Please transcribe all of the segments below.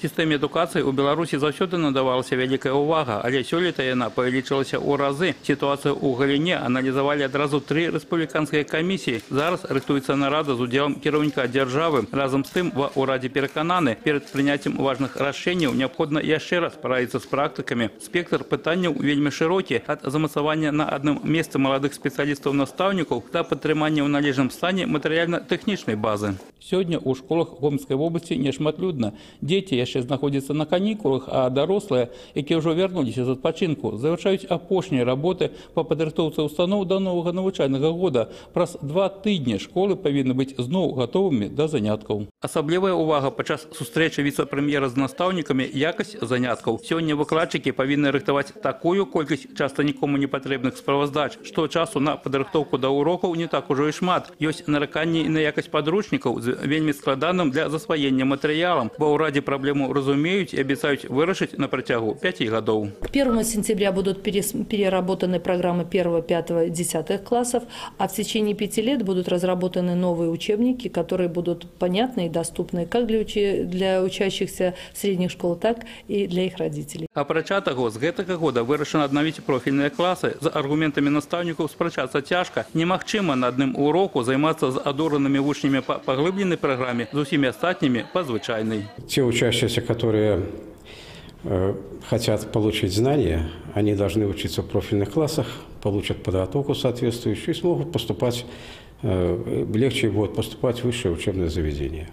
СістэСістэме у Беларусі заўсёды надавалася вялікая ўвага, але сёлета яна павялічылася ў разы. Сітуацыю ў галіне аналізавалі адразу тры рэспубліканскія камісіі. Зараз рыхтуецца нарада з удзелам кіраўніка дзяржавы. Разам з тым ва ўрадзе перакананы, перад прыняццем важных рашэнняў неабходна яшчэ раз параіцца з практыкамі. Спектр пытанняў вельмі шырокі ад замацавання на адным месцы маладых спецыялістаў настаўнікаў да падтрымання ў належным стане матэрыяльна-тэхнічнай базы. Сёння ў школах гомельскай вобласці нешматлюдна. Дзеці яшчэ знаходзяцца знаходзяцца на канікулах, а дарослыя, якія ўжо вярнуліся з адпачынку, завяршаюць апошнія работы па падрыхтоўцы ўстаноў да новага навучальнага года. Праз два тыдні школы павінны быць зноў гатовымі да заняткаў. Асаблівая ўвага падчас сустрэчы віцэ-прэм'ера з настаўнікамі якасць заняткаў. Сёння выкладчыкі павінны рыхтаваць такую колькасць часта нікому не патрэбных справаздач, што часу на падрыхтоўку да урокаў не так ужо і шмат. Ёсць нараканні і на якасць падручнікаў з вельмі складаным для засваення матэрыялам. Ва ўрадзе праблему разумеюць разумеюць і абяцаюць вырашыць на працягу 5 гадоў. К 1 сентября будут переработаны программы 1, 5, 10 классов, а в течение пяти лет будут разработаны новые учебники, которые будут понятны и доступны как для, учи... для учащихся средних школ, так и для их родителей. Апрача таго, з гэтага года вырашана аднавіць профільныя класы. З аргументамі настаўнікаў спрачацца цяжка. Немагчыма на адным уроку займацца з адоранымі вучнямі па паглыбленай праграме, з усімі астатнімі па звычайнай. Те учащиеся, которые которые э, хотят получить знания, они должны учиться в профильных классах, получат подготовку соответствующую и смогут поступать, э, легче будут поступать в высшее учебное заведение.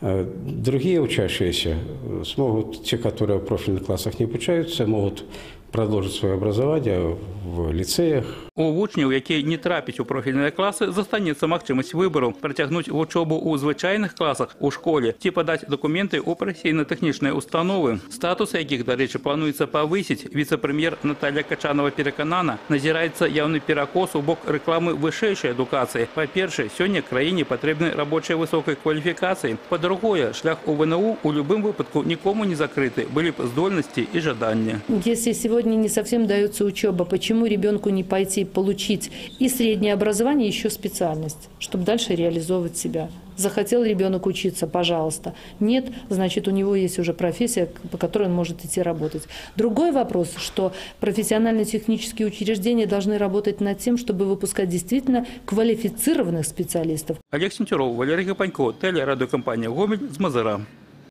Э, другие учащиеся смогут, те, которые в профильных классах не обучаются, могут продолжить свое образование в ліцеях. У вучняў, якія не трапяць у профільныя класы, застанецца магчымасць выбару працягнуць вучобу ў звычайных класах у школе ці падаць дакументы ў прафесійна-тэхнічныя установы. Статус якіх, дарэчы, плануецца павысіць. Віцэ-прэм'ер Наталья Качанова пераканана, назіраецца яўны перакос у бок рэкламы вышэйшай адукацыі. Па-першае, сёння краіне патрэбны рабочыя высокай кваліфікацыі. Па-другое, шлях у ВНУ у любым выпадку нікому не закрыты, былі б здольнасці і жаданні. Если сегодня не совсем дается учеба, почему ребенку не пойти получить и среднее образование, еще специальность, чтобы дальше реализовывать себя? Захотел ребенок учиться, пожалуйста. Нет, значит, у него есть уже профессия, по которой он может идти работать. Другой вопрос, что профессионально-технические учреждения должны работать над тем, чтобы выпускать действительно квалифицированных специалистов. Олег Сентюров, Валерий Гапанько, телерадиокомпания «Гомель» с Мазара.